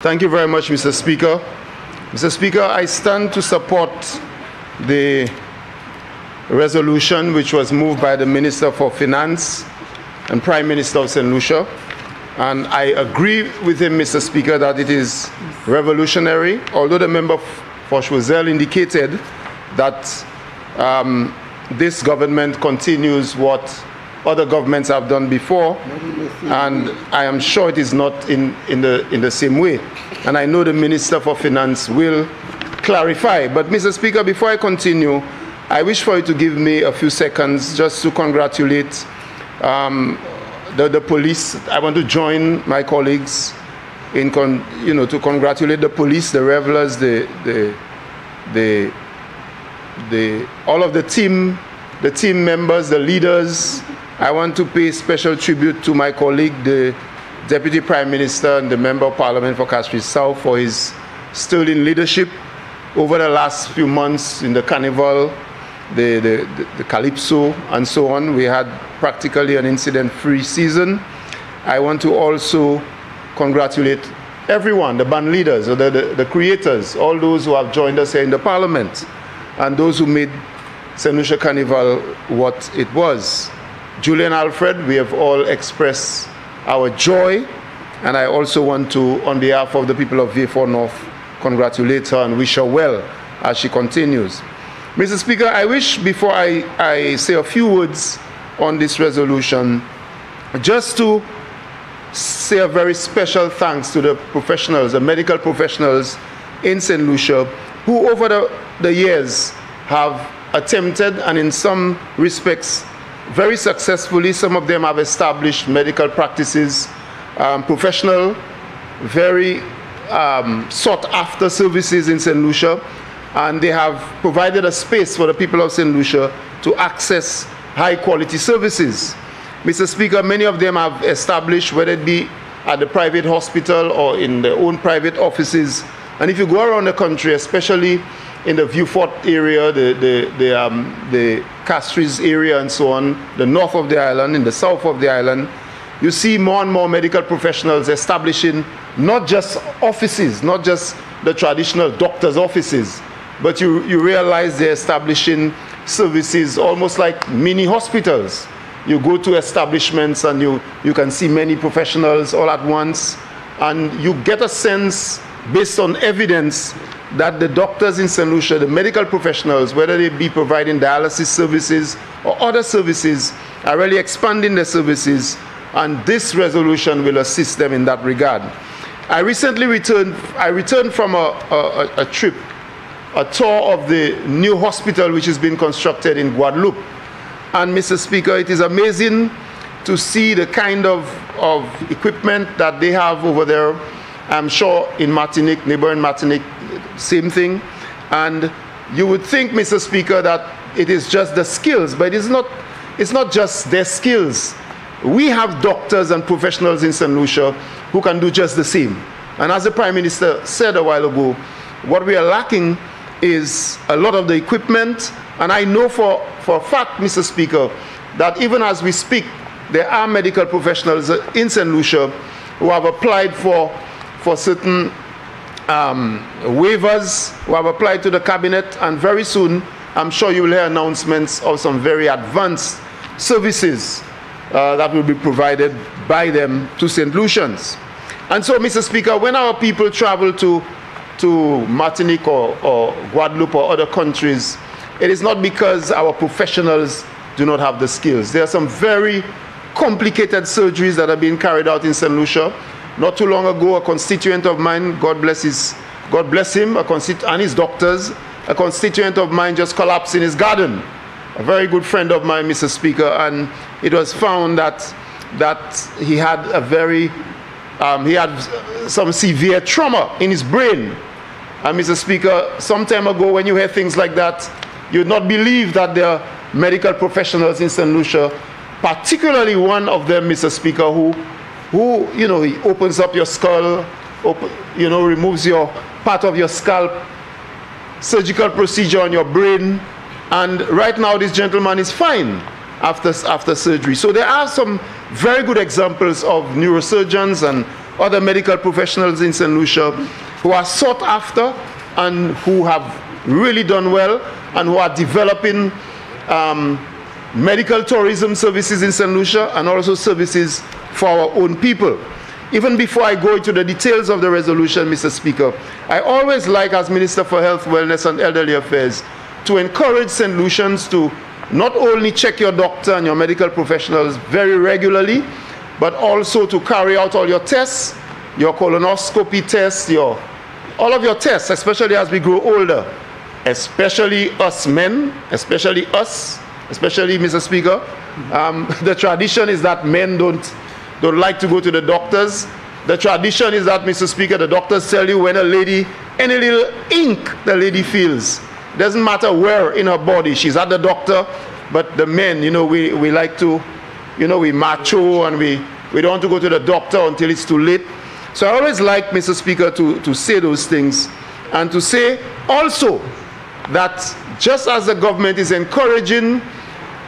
Thank you very much, Mr. Speaker. Mr. Speaker, I stand to support the resolution which was moved by the Minister for Finance and Prime Minister of St. Lucia. And I agree with him, Mr. Speaker, that it is revolutionary, although the member for Choiseul indicated that um, this government continues what other governments have done before, and I am sure it is not in, in, the, in the same way. And I know the Minister for Finance will clarify. But, Mr. Speaker, before I continue, I wish for you to give me a few seconds just to congratulate um, the, the police. I want to join my colleagues in, con, you know, to congratulate the police, the revelers, the, the, the, the, all of the team, the team members, the leaders, I want to pay special tribute to my colleague, the Deputy Prime Minister and the Member of Parliament for Castries South for his sterling leadership over the last few months in the Carnival, the, the, the, Calypso, and so on. We had practically an incident-free season. I want to also congratulate everyone, the band leaders, the, the, the creators, all those who have joined us here in the Parliament, and those who made. Lucia Carnival what it was. Julien Alfred, we have all expressed our joy, and I also want to, on behalf of the people of Vieux-Fort North, congratulate her and wish her well as she continues. Mr. Speaker, I wish before I, I say a few words on this resolution, just to say a very special thanks to the professionals, the medical professionals in St. Lucia, who over the, the years have attempted and in some respects very successfully. Some of them have established medical practices, um, professional, very um, sought after services in St. Lucia, and they have provided a space for the people of St. Lucia to access high quality services. Mr. Speaker, many of them have established, whether it be at the private hospital or in their own private offices. And if you go around the country, especially in the Vieux-Fort area, the, the, the, um, the Castries area and so on, the north of the island, in the south of the island, you see more and more medical professionals establishing not just offices, not just the traditional doctor's offices, but you, you realize they're establishing services almost like mini hospitals. You go to establishments and you, you can see many professionals all at once, and you get a sense based on evidence that the doctors in St. Lucia, the medical professionals, whether they be providing dialysis services or other services, are really expanding their services, and this resolution will assist them in that regard. I recently returned, I returned from a, a, a trip, a tour of the new hospital which has been constructed in Guadeloupe. And Mr. Speaker, it is amazing to see the kind of, of equipment that they have over there. I'm sure in Martinique, neighboring Martinique, same thing. And you would think, Mr. Speaker, that it is just the skills, but it's not, it's not just their skills. We have doctors and professionals in St. Lucia who can do just the same. And as the Prime Minister said a while ago, what we are lacking is a lot of the equipment. And I know for, for a fact, Mr. Speaker, that even as we speak, there are medical professionals in St. Lucia who have applied for, for certain um, waivers have applied to the cabinet, and very soon I'm sure you will hear announcements of some very advanced services uh, that will be provided by them to St. Lucians. And so, Mr. Speaker, when our people travel to, to Martinique or, or Guadeloupe or other countries, it is not because our professionals do not have the skills. There are some very complicated surgeries that are being carried out in St. Lucia not too long ago, a constituent of mine, God bless his, God bless him, a and his doctors, a constituent of mine just collapsed in his garden. A very good friend of mine, Mr. Speaker, and it was found that that he had a very um, he had some severe trauma in his brain. And Mr. Speaker, some time ago when you hear things like that, you would not believe that there are medical professionals in St. Lucia, particularly one of them, Mr. Speaker, who who, you know, he opens up your skull, you know, removes your part of your scalp, surgical procedure on your brain, and right now this gentleman is fine after, after surgery. So there are some very good examples of neurosurgeons and other medical professionals in St. Lucia who are sought after and who have really done well and who are developing um, medical tourism services in St. Lucia and also services for our own people. Even before I go into the details of the resolution, Mr. Speaker, I always like, as Minister for Health, Wellness and Elderly Affairs, to encourage St. Lucians to not only check your doctor and your medical professionals very regularly, but also to carry out all your tests, your colonoscopy tests, your, all of your tests, especially as we grow older, especially us men, especially us, especially Mr. Speaker. Um, the tradition is that men don't, don't like to go to the doctors. The tradition is that, Mr. Speaker, the doctors tell you when a lady, any little ink the lady feels, doesn't matter where in her body, she's at the doctor, but the men, you know, we, we like to, you know, we macho and we, we don't want to go to the doctor until it's too late. So I always like, Mr. Speaker, to, to say those things and to say also that just as the government is encouraging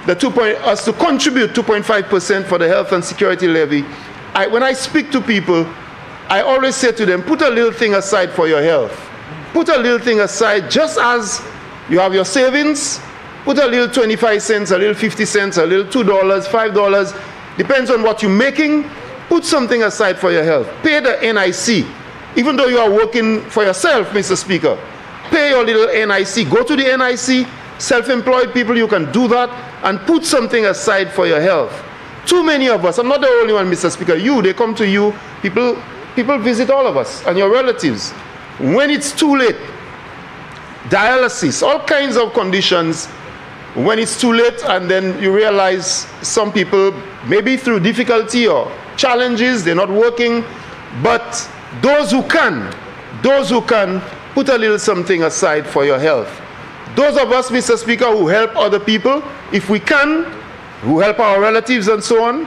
the 2 point, us to contribute 2.5% for the health and security levy, I, when I speak to people, I always say to them, put a little thing aside for your health. Put a little thing aside just as you have your savings, put a little 25 cents, a little 50 cents, a little $2, $5, depends on what you're making. Put something aside for your health. Pay the NIC. Even though you are working for yourself, Mr. Speaker, pay your little NIC. Go to the NIC, self-employed people, you can do that, and put something aside for your health. Too many of us, I'm not the only one, Mr. Speaker, you, they come to you, people, people visit all of us and your relatives. When it's too late, dialysis, all kinds of conditions, when it's too late and then you realize some people, maybe through difficulty or challenges, they're not working, but those who can, those who can, put a little something aside for your health. Those of us, Mr. Speaker, who help other people, if we can, who help our relatives and so on,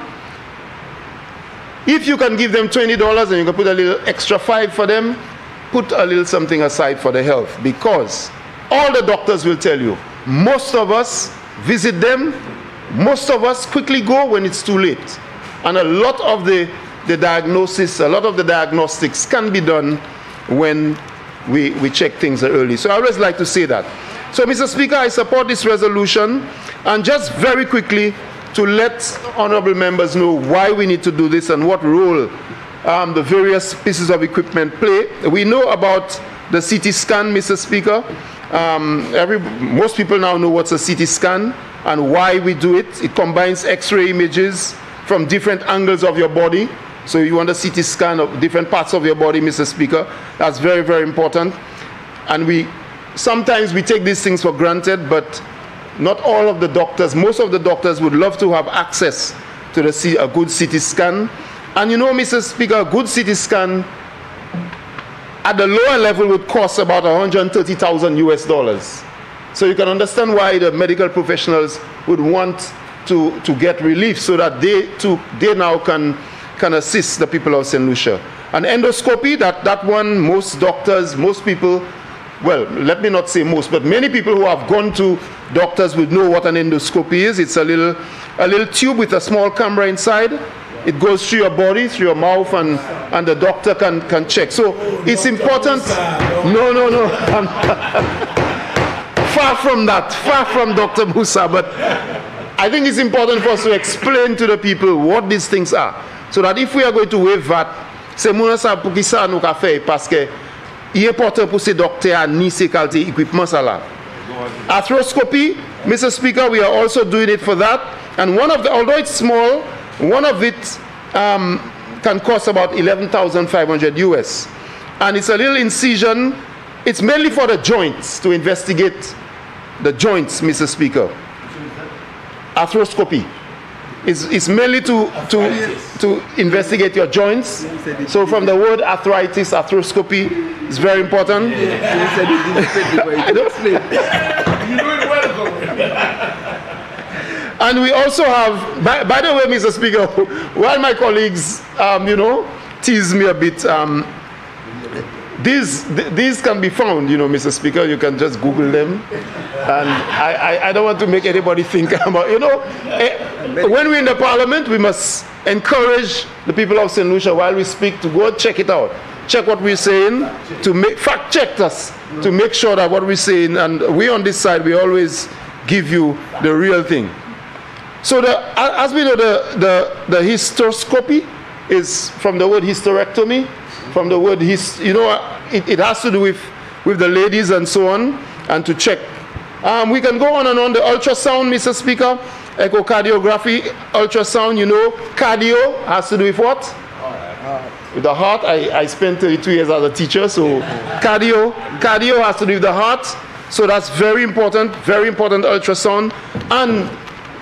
if you can give them $20 and you can put a little extra five for them, put a little something aside for the health because all the doctors will tell you, most of us visit them, most of us quickly go when it's too late. And a lot of the, the diagnosis, a lot of the diagnostics can be done when we, we check things early. So I always like to say that. So, Mr. Speaker, I support this resolution. And just very quickly, to let honorable members know why we need to do this and what role um, the various pieces of equipment play. We know about the CT scan, Mr. Speaker. Um, every, most people now know what's a CT scan and why we do it. It combines X-ray images from different angles of your body. So you want a CT scan of different parts of your body, Mr. Speaker. That's very, very important. And we sometimes we take these things for granted, but not all of the doctors, most of the doctors would love to have access to the, a good CT scan. And you know, Mr. Speaker, a good CT scan at the lower level would cost about 130,000 US dollars. So you can understand why the medical professionals would want to, to get relief so that they too, they now can, can assist the people of St. Lucia. An endoscopy, that, that one, most doctors, most people well, let me not say most, but many people who have gone to doctors would know what an endoscopy is. It's a little, a little tube with a small camera inside. It goes through your body, through your mouth, and, and the doctor can, can check. So it's important. No, no, no. far from that, far from Dr. Musa, but I think it's important for us to explain to the people what these things are. So that if we are going to waive VAT, c'est moun sa pou ki sa nou ka fè, paske il est important pour ces docteurs ni ces qualités équipement ça là. Arthroscopy, Mr. Speaker, we are also doing it for that. And one of the, although it's small, one of it um, can cost about 11,500 US. And it's a little incision. It's mainly for the joints to investigate the joints, Mr. Speaker. Arthroscopy. It's, it's mainly to, to, to investigate your joints. So from the word arthritis, arthroscopy is very important. And we also have, by, by, the way, Mr. Speaker, while my colleagues, um, you know, tease me a bit, um, these, these can be found, you know, Mr. Speaker. You can just Google them. And I, I, I don't want to make anybody think about, you know, eh, when we're in the parliament, we must encourage the people of St. Lucia while we speak to go check it out. Check what we're saying, to make fact check us, to make sure that what we're saying, and we on this side, we always give you the real thing. So the, as we know, the, the, the hysteroscopy is from the word hysterectomy, from the word his, you know, it, it has to do with, with the ladies and so on, and to check. Um, we can go on and on. The ultrasound, Mr. Speaker, echocardiography, ultrasound, you know, cardio has to do with what? With the heart. I, I spent 32 years as a teacher, so cardio, cardio has to do with the heart. So that's very important, very important ultrasound. And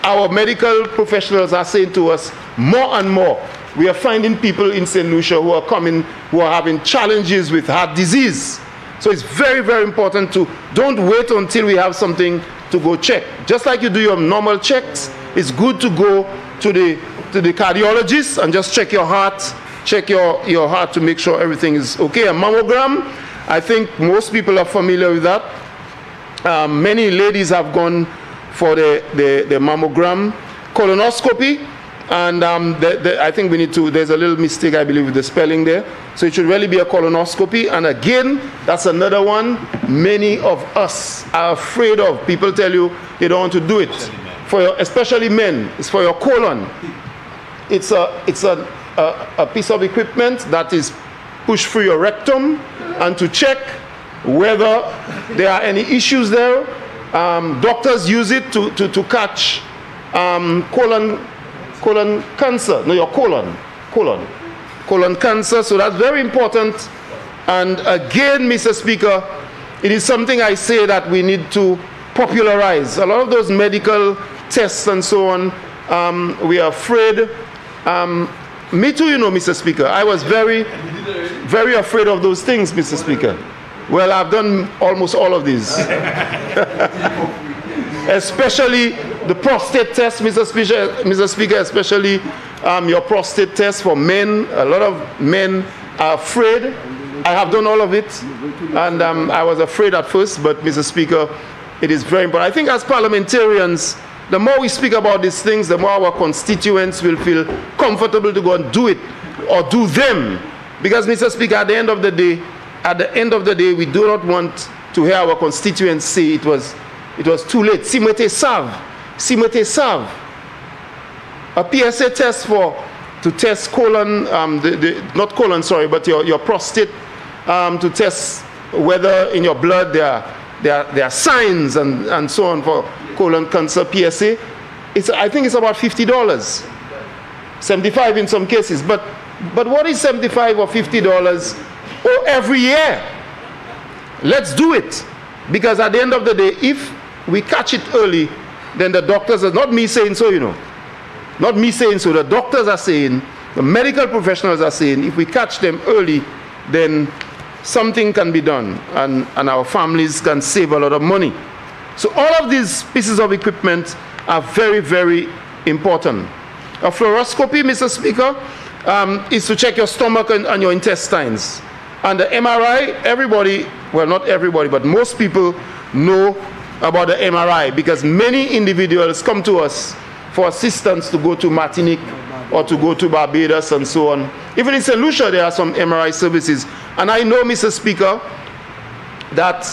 our medical professionals are saying to us more and more, we are finding people in St. Lucia who are coming, who are having challenges with heart disease. So it's very, very important to don't wait until we have something to go check. Just like you do your normal checks, it's good to go to the, to the cardiologist and just check your heart, check your, your heart to make sure everything is okay. A mammogram, I think most people are familiar with that. Um, many ladies have gone for the, the, the mammogram. Colonoscopy, and um, the, the, I think we need to, there's a little mistake, I believe, with the spelling there. So it should really be a colonoscopy. And again, that's another one many of us are afraid of. People tell you they don't want to do it. For your, especially men, it's for your colon. It's a, it's a, a, a piece of equipment that is pushed through your rectum and to check whether there are any issues there. Um, doctors use it to, to, to catch um, colon, colon cancer, no, your colon, colon, colon cancer. So that's very important. And again, Mr. Speaker, it is something I say that we need to popularize. A lot of those medical tests and so on, um, we are afraid. Um, me too, you know, Mr. Speaker. I was very, very afraid of those things, Mr. Speaker. Well, I've done almost all of these. especially the prostate test, Mr. Speaker, Mr. Speaker especially um, your prostate test for men. A lot of men are afraid. I have done all of it, and um, I was afraid at first, but Mr. Speaker, it is very important. I think as parliamentarians, the more we speak about these things, the more our constituents will feel comfortable to go and do it or do them. Because, Mr. Speaker, at the end of the day, at the end of the day, we do not want to hear our constituents say it was, it was too late. Simete serve. A PSA test for to test colon, um, the, the, not colon, sorry, but your, your prostate um, to test whether in your blood there are, there are, there are signs and, and so on for colon cancer PSA. It's, I think it's about $50. 75 in some cases. But, but what is 75 or $50 oh, every year? Let's do it. Because at the end of the day, if we catch it early, then the doctors are not me saying so, you know. Not me saying so. The doctors are saying, the medical professionals are saying, if we catch them early, then something can be done and, and our families can save a lot of money. So all of these pieces of equipment are very, very important. A fluoroscopy, Mr. Speaker, um, is to check your stomach and, and your intestines. And the MRI, everybody, well, not everybody, but most people know about the MRI because many individuals come to us for assistance to go to Martinique or to go to Barbados and so on. Even in St. Lucia, there are some MRI services. And I know, Mr. Speaker, that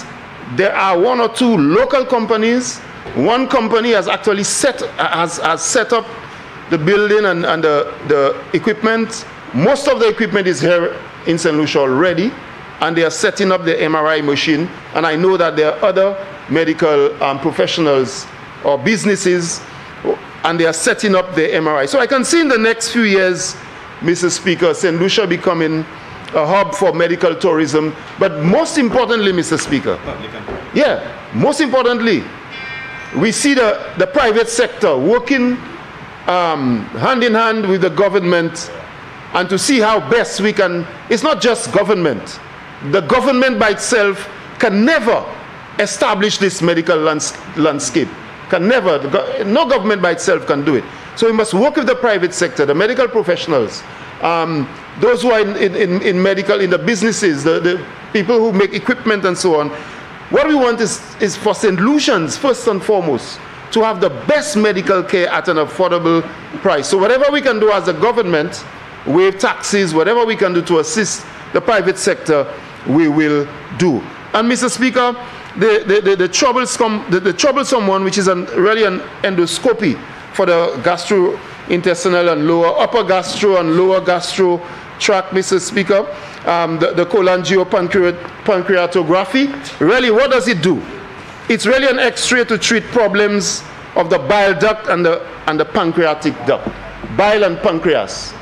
there are one or two local companies. One company has actually set, has, has set up the building and, and the, the equipment. Most of the equipment is here in St. Lucia already, and they are setting up the MRI machine. And I know that there are other medical um, professionals or businesses, and they are setting up the MRI. So I can see in the next few years, Mr. Speaker, St. Lucia becoming a hub for medical tourism. But most importantly, Mr. Speaker, yeah, most importantly, we see the, the private sector working um, hand in hand with the government and to see how best we can, it's not just government. The government by itself can never establish this medical lands landscape. Can never, no government by itself can do it. So we must work with the private sector, the medical professionals, um, those who are in, in, in, medical, in the businesses, the, the people who make equipment and so on. What we want is, is for St. Lucians, first and foremost, to have the best medical care at an affordable price. So whatever we can do as a government, waive taxes, whatever we can do to assist the private sector, we will do. And Mr. Speaker, the, the, the, the troublesome, the, the, troublesome one, which is an, really an endoscopy for the gastrointestinal and lower, upper gastro and lower gastro tract, Mr. Speaker, um, the, the cholangiopancreatography. Really, what does it do? It's really an x-ray to treat problems of the bile duct and the, and the pancreatic duct, bile and pancreas.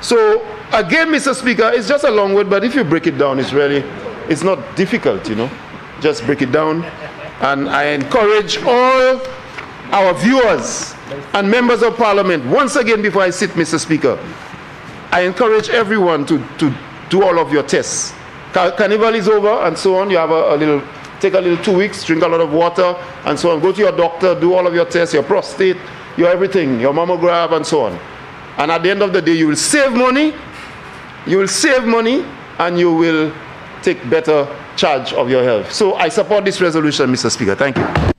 So again, Mr. Speaker, it's just a long word, but if you break it down, it's really, it's not difficult, you know. Just break it down. And I encourage all our viewers and members of parliament, once again before I sit, Mr. Speaker, I encourage everyone to, to do all of your tests. Carnival is over and so on. You have a, a little, take a little two weeks, drink a lot of water and so on. Go to your doctor, do all of your tests, your prostate, your everything, your mammogram and so on. And at the end of the day, you will save money, you will save money, and you will take better charge of your health. So I support this resolution, Mr. Speaker. Thank you.